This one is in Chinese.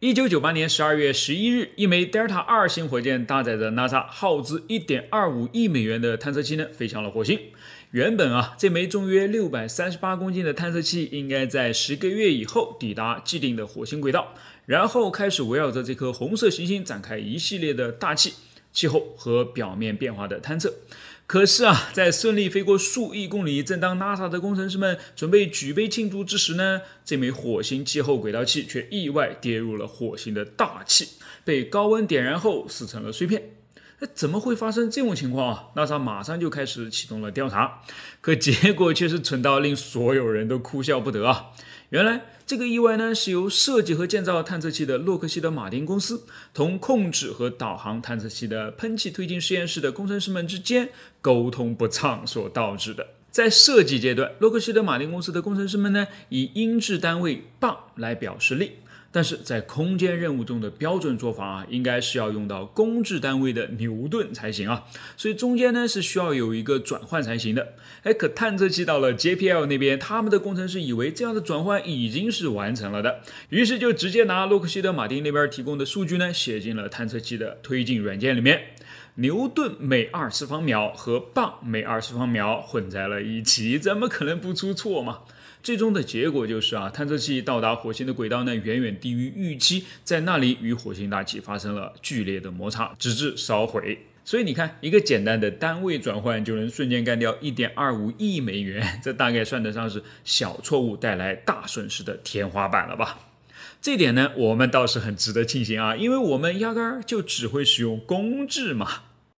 一九九八年十二月十一日，一枚 Delta 二型火箭搭载着 NASA 耗资一点二五亿美元的探测器呢，飞向了火星。原本啊，这枚重约六百三十八公斤的探测器应该在十个月以后抵达既定的火星轨道，然后开始围绕着这颗红色行星展开一系列的大气、气候和表面变化的探测。可是啊，在顺利飞过数亿公里，正当 NASA 的工程师们准备举杯庆祝之时呢，这枚火星气候轨道器却意外跌入了火星的大气，被高温点燃后撕成了碎片。那怎么会发生这种情况啊？NASA 马上就开始启动了调查，可结果却是蠢到令所有人都哭笑不得啊！原来这个意外呢，是由设计和建造探测器的洛克希德马丁公司同控制和导航探测器的喷气推进实验室的工程师们之间沟通不畅所导致的。在设计阶段，洛克希德马丁公司的工程师们呢，以英制单位磅来表示力。但是在空间任务中的标准做法啊，应该是要用到公制单位的牛顿才行啊，所以中间呢是需要有一个转换才行的。哎，可探测器到了 JPL 那边，他们的工程师以为这样的转换已经是完成了的，于是就直接拿洛克希德马丁那边提供的数据呢，写进了探测器的推进软件里面。牛顿每二次方秒和磅每二次方秒混在了一起，怎么可能不出错嘛？最终的结果就是啊，探测器到达火星的轨道呢，远远低于预期，在那里与火星大气发生了剧烈的摩擦，直至烧毁。所以你看，一个简单的单位转换就能瞬间干掉一点二五亿美元，这大概算得上是小错误带来大损失的天花板了吧？这点呢，我们倒是很值得庆幸啊，因为我们压根儿就只会使用公制嘛。